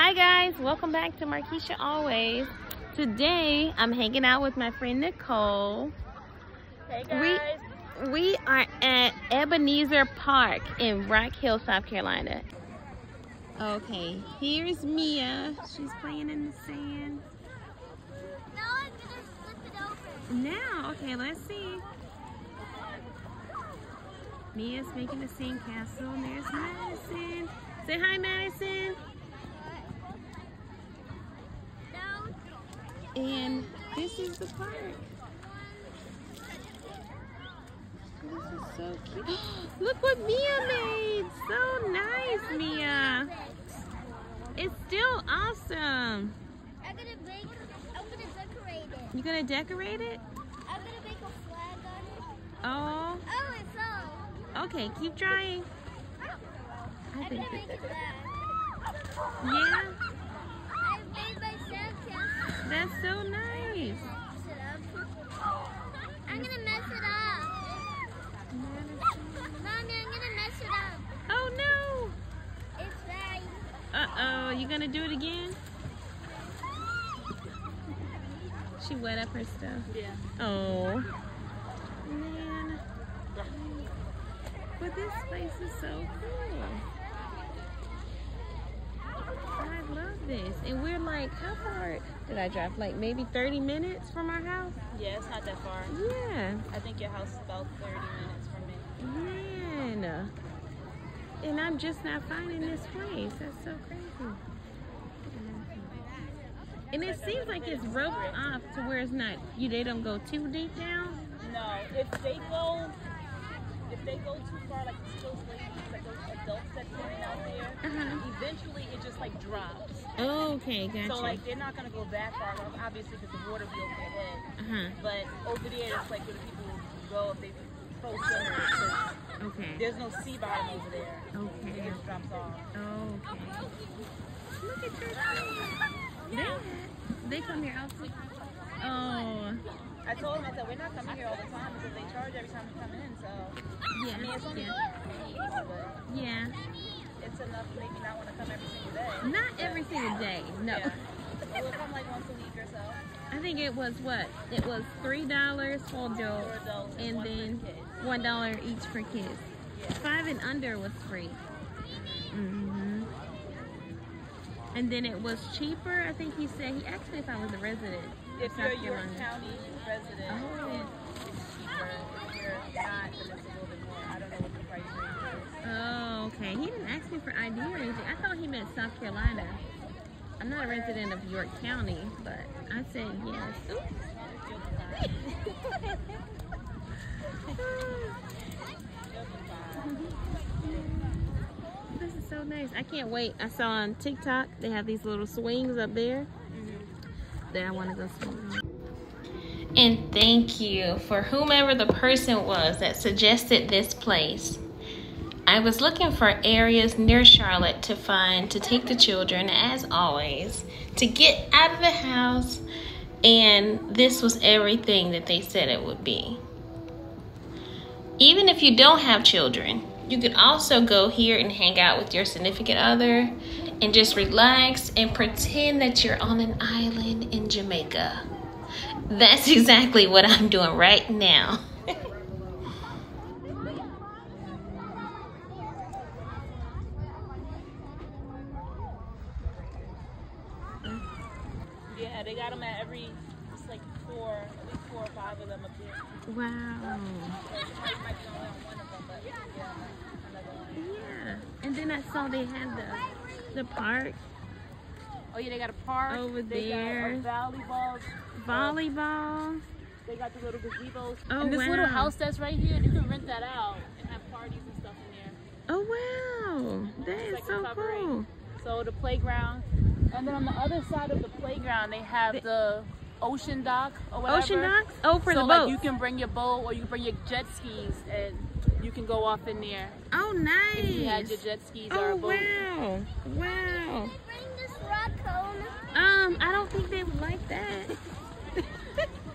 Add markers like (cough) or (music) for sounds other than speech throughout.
Hi guys, welcome back to Markisha Always. Today I'm hanging out with my friend Nicole. Hey guys. We, we are at Ebenezer Park in Rock Hill, South Carolina. Okay, here's Mia. She's playing in the sand. Now I'm gonna flip it over. Now, okay, let's see. Mia's making a sand castle, and there's Madison. Say hi, Madison. And this is the park. This is so cute. (gasps) Look what Mia made. So nice, Mia. It's still awesome. I'm gonna make. I'm gonna decorate it. You gonna decorate it? I'm gonna make a flag on it. Oh, Oh, it's all. okay. Keep trying. Oh. I I'm think gonna make it flag. yeah, I made my sand castle. That's so nice. Mess it up. I'm gonna mess it up. Mommy, I'm gonna mess it up. Oh no. It's right. Uh oh, you gonna do it again? She wet up her stuff. Yeah. Oh. Man. But this place is so cool. Love this. And we're like, how far did I drive? Like maybe 30 minutes from our house? Yeah, it's not that far. Yeah. I think your house is about 30 minutes from me. Man. And I'm just not finding this place. That's so crazy. And it seems like it's roped off to where it's not, you they don't go too deep down. No, if they go, if they go too far, like you see adults that sitting out there, Uh-huh. eventually it just like drops. Oh, Okay, gotcha. So like they're not gonna go that far, obviously, because the water will be overhead. uh-huh. But over there, it's like where the people go if they pro swimmer. 'cause Okay. There's no sea bottom over there. Okay. It just drops off. Okay. Look at this. They, they come here often. Oh, I told them, I said, we're not coming here all the time because they charge every time we come in. So yeah. I mean, it's only but Yeah. it's enough to make me not want to come every single day. Not every single day. No. Yeah. We'll come like once a week or so. I think it was what? It was three dollars for adults and one for then one dollar each for kids. Yeah. Five and under was free. Mm hmm And then it was cheaper. I think he said he asked me if I was a resident. If you're a York County resident, Oh. it's cheaper. If you're not, then it's a little bit more. I don't know what the price range is. Oh, okay. He didn't ask me for ID or anything. He meant South Carolina. I'm not a resident of York County, but I said yes. (laughs) This is so nice. I can't wait. I saw on TikTok they have these little swings up there that I want to go swing. And thank you for whomever the person was that suggested this place. I was looking for areas near Charlotte to find to take the children, as always, to get out of the house, and this was everything that they said it would be. Even if you don't have children, you could also go here and hang out with your significant other and just relax and pretend that you're on an island in Jamaica. That's (laughs) exactly what I'm doing right now. Yeah, they got them at every, it's like four, at least four or five of them up there. Wow. So you might, might be only on one of them, but yeah, another one. Yeah. And then I saw they had the the park, Oh yeah, they got a park. Over they uh, there. Got a volleyball. volleyball. Uh, they got the little gazebos. Oh, and this little wow. house that's right here, you can rent that out and have parties and stuff in there. Oh wow. That is like so cool. So the playground, and then on the other side of the playground, they have The- the ocean dock or whatever. Ocean docks? Oh, for so the like you can bring your boat or you can bring your jet skis and you can go off in there Oh, nice. if you had your jet skis or Oh a boat. wow. Wow. Bring this rock home. Um, I don't think they would like that. (laughs) (laughs)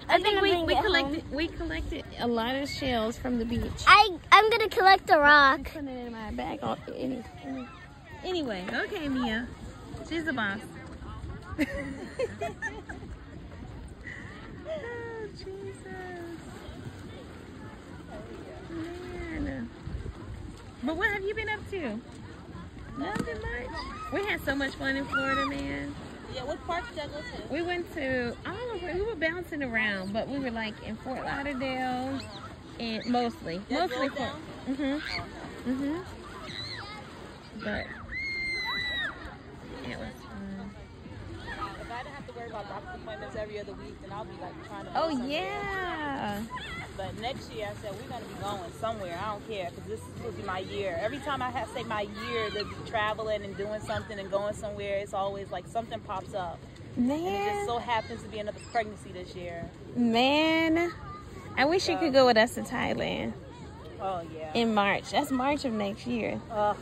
I think we, we it home. collected we collected a lot of shells from the beach. I I'm gonna collect the rock. Put it in my bag. Oh, any, any- Anyway, okay, Mia. She's the boss. (laughs) oh, Jesus. Man. But what have you been up to? Nothing much. We had so much fun in Florida, man. Yeah, what park did I go to? We went to all over. We were bouncing around, but we were like in Fort Lauderdale, and mostly, mostly Fort. Mhm. Mhm. But it was fun. If I didn't have to worry about doctor's appointments every other week, then I'll be like trying to. Oh somewhere. But next year, I said we're gonna be going somewhere. I don't care because this is supposed to be my year. Every time I have say my year to be traveling and doing something and going somewhere, it's always like something pops up. And it just so happens to be another pregnancy this year. man. I wish you could go with us to Thailand Oh yeah. in March. That's March of next year. Ugh,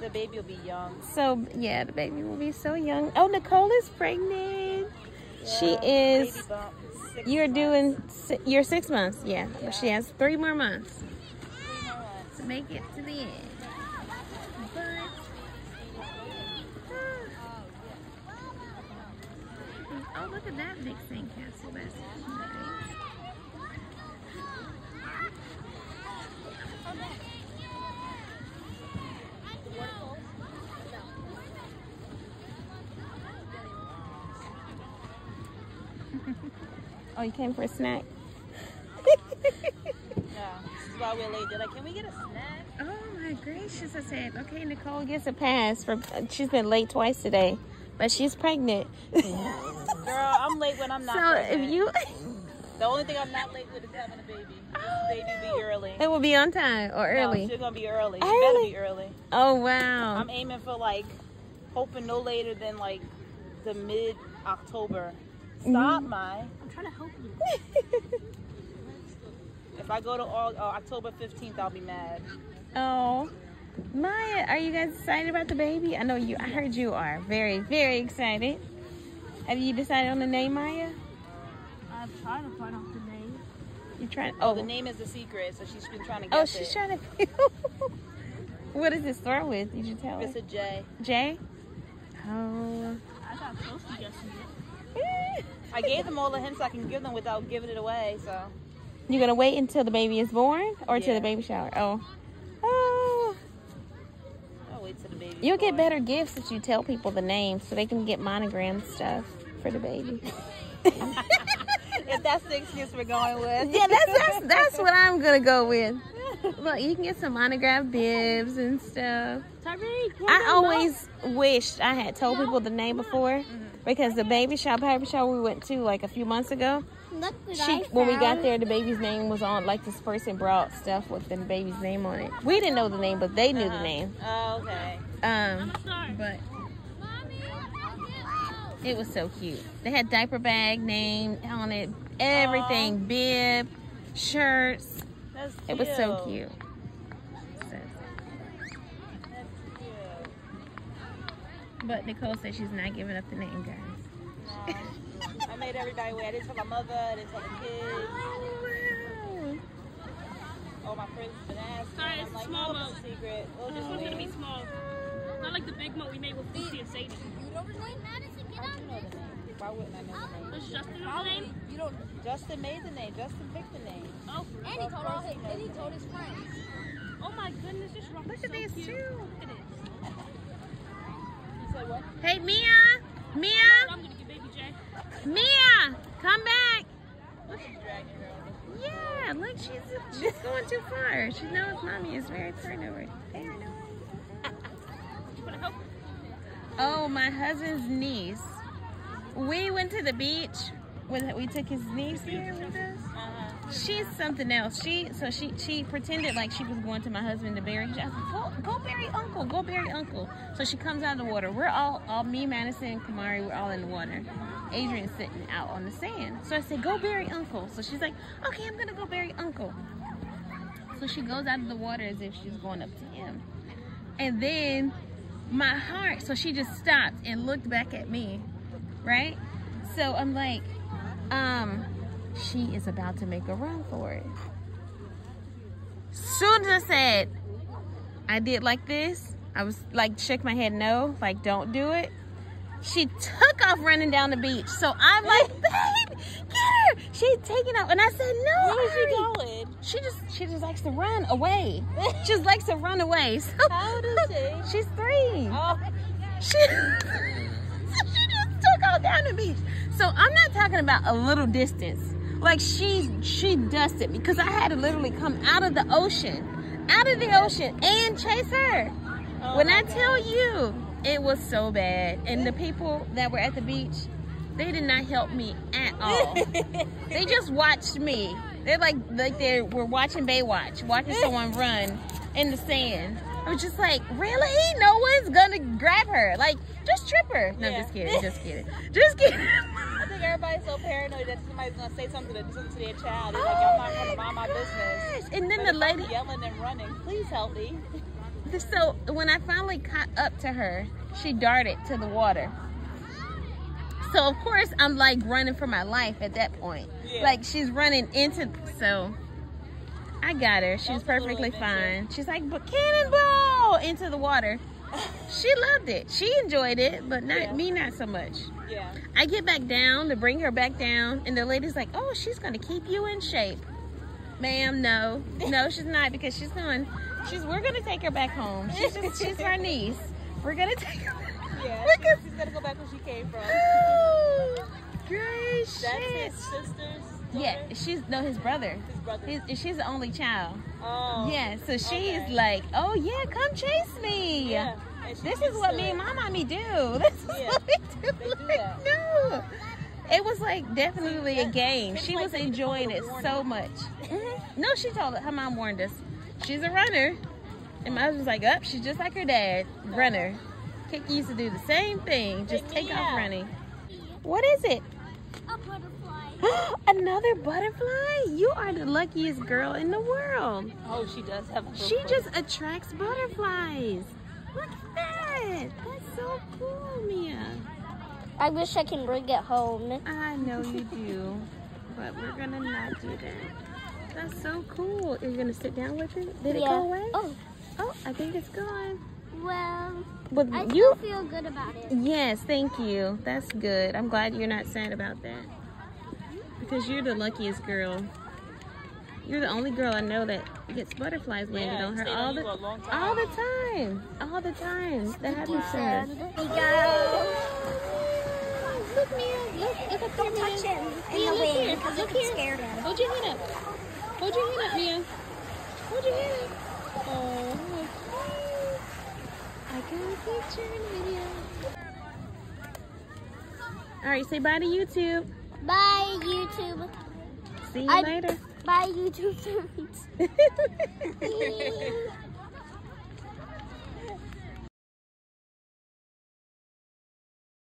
the baby will be young. So yeah, the baby will be so young. Oh, Nicole is pregnant. She Yeah, is. Six You're doing. You're six months. Yeah, but she has three more months three more months. to make it to the end. Oh, look at that big sandcastle. That's nice. Oh, you came for a snack? Yeah, this is why we're late. They're like, can we get a snack? Oh my gracious! I said, okay, Nicole gets a pass for. she's been late twice today, but she's pregnant. (laughs) Girl, I'm late when I'm not. so pregnant. if you, The only thing I'm not late with is having a baby. Oh, baby be early. it will be on time or No, early. she's gonna be early. Early? better be early. oh wow! I'm aiming for like, hoping no later than like the mid October. Mm-hmm. Stop, my. I'm trying to help you. If I go to all, uh, October 15th, I'll be mad. oh, Maya, are you guys excited about the baby? I know you. I heard you are very, very excited. Have you decided on the name, Maya? I'm trying to find out the name. You're trying? Oh, Oh, the name is a secret, so she's been trying to oh, she's it. trying to. (laughs) what does it start with? Did you tell her? It's a J. J. Oh. I got close to guessing it. (laughs) I gave them all the hints I can give them without giving it away, so. You're gonna wait until the baby is born or till Yeah. the baby shower? Oh. Oh. I'll wait till the baby. You'll get better gifts if you tell people the name so they can get monogram stuff for the baby. (laughs) if that's the excuse we're going with. yeah, that's, that's (laughs) that's what I'm gonna go with. Look, you can get some monograph bibs and stuff. Tyreek, I always wished I had told people the name before mm-hmm. Because the baby shower, baby shower we went to like a few months ago. Look what She, when we got there, the baby's name was on. Like this person brought stuff with the baby's name on it. We didn't know the name, but they knew the name. Oh, okay. Um, but it was so cute. They had diaper bag name on it, everything, bib, shirts. That's It was so cute. cute. So- That's cute. But Nicole said she's not giving up the name, guys. I made everybody wait. I didn't tell my mother. I didn't tell the kids. Oh, All my friends have been asking. Sorry, I'm it's like, small no, it's a secret. We'll This one's gonna be small. Not like the big mo we made with Lucy and Sadie. How do you know the name? Why wouldn't I know the name? Does Justin the name? You don't. Justin made the name. Justin picked the name. Oh, And he told all his. And he told his friends. oh my goodness, this rock Look is at so these cute. two. It is. You said what? Hey, Mia! Mia! I'm gonna get baby J. Mia! Come back! She's dragging her over. Yeah, look, she's she's going too far. She knows mommy is very turnover. There, no. You wanna help? Oh, my husband's niece. We went to the beach when we took his niece here with us. She's something else. She so she she pretended like she was going to my husband to bury. She was like, go, go bury uncle, go bury uncle. So she comes out of the water. We're all, all me, Madison, Kamari, we're all in the water. Adrian's sitting out on the sand. So I said, go bury uncle. So she's like, okay, I'm gonna go bury uncle. So she goes out of the water as if she's going up to him. And then my heart, so she just stopped and looked back at me, right? So I'm like, um, she is about to make a run for it. Soon as I said, I did like this, I was like, shook my head no, like, don't do it. She took off running down the beach. So I'm like, (laughs) babe, get her. She's taking off. And I said, no. Where is she going? She just she just likes to run away. She just likes to run away. (laughs) So How old is she? (laughs) She's three. Oh, She, she just took off down the beach. So I'm not talking about a little distance. Like she she dusted because I had to literally come out of the ocean, out of the ocean and chase her. oh when I God. tell you, it was so bad. And the people that were at the beach, they did not help me at all. (laughs) they just watched me. They're like like they were watching Baywatch, watching someone (laughs) run in the sand. I was just like, really? No one's gonna grab her. Like, just trip her. No, Yeah. just kidding, just kidding. Just kidding. Everybody's so paranoid that somebody's gonna say something to, to their child. They're like, oh y'all not gonna mind my business. And then But the if I'm lady yelling and running, please help me. (laughs) So when I finally caught up to her, she darted to the water. So of course I'm like running for my life at that point. Yeah. Like she's running into so I got her. She's was perfectly fine. She's like, but cannonball into the water. She loved it. She enjoyed it, but not Yeah. me not so much. Yeah. I get back down to bring her back down, and the lady's like, "Oh, she's gonna keep you in shape." Ma'am, no, no, she's not because she's going. She's. We're gonna take her back home. She's just. (laughs) She's our niece. We're gonna take her. Yeah. Look at- She's gonna go back where she came from. Oh, gracious. That's his sister's? Yeah, she's no his brother. His brother. His, she's the only child. oh. Yeah, so she's okay. like, "Oh yeah, come chase me." Yeah. This is what to me and my mommy do. (laughs) This is Yeah, what we do. they do Like, that. no. It was like definitely a game. She was they enjoying it so much. Mhm. No, she told her mom warned us. She's a runner. And my husband's like, up, she's just like her dad, runner. Kiki used to do the same thing, just Take take off running. What is it? A (gasps) butterfly. Another butterfly? You are the luckiest girl in the world. Oh, she does have a She footprint. just attracts butterflies. Look at that. That's so cool, Mia. I wish I can bring it home. I know you do, but we're gonna not do that. That's so cool. Are you gonna sit down with it? Did it go away? Oh, Oh, I think it's gone. well, But I you, still feel good about it. yes, thank you. That's good. I'm glad you're not sad about that because you're the luckiest girl. You're the only girl I know that gets butterflies landed Yeah, on her stayed on all the for a long time. all the time, all the time. That happens to her. Here you go. Look, Mia. Look, look up Don't touch him in Mia, the look wing here. because I Look get here. scared him. Hold your hand up. Hold your hand up, Mia. Hold your hand up. Oh. I got a picture in the video. All right, say bye to YouTube. Bye, YouTube. See you I- later. Bye, YouTube. (laughs) (laughs)